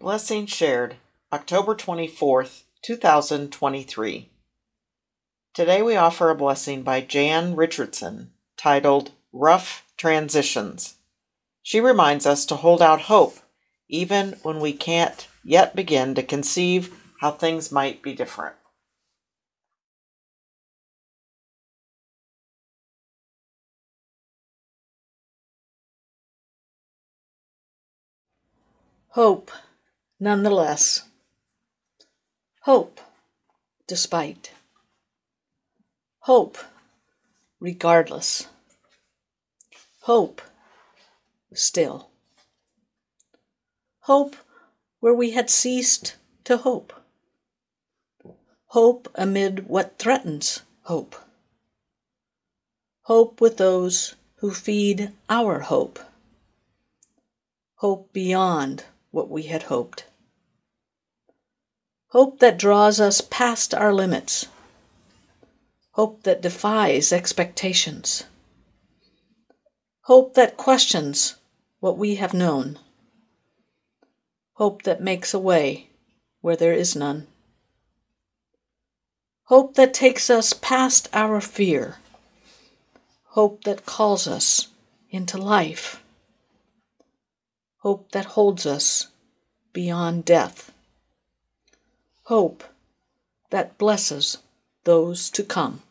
Blessing shared October 24th, 2023. Today we offer a blessing by Jan Richardson titled Rough Transitions. She reminds us to hold out hope even when we can't yet begin to conceive how things might be different. Hope, nonetheless. Hope, despite. Hope, regardless. Hope, still. Hope where we had ceased to hope. Hope amid what threatens hope. Hope with those who feed our hope. Hope beyond what we had hoped. Hope that draws us past our limits. Hope that defies expectations. Hope that questions what we have known. Hope that makes a way where there is none. Hope that takes us past our fear. Hope that calls us into life hope that holds us beyond death, hope that blesses those to come.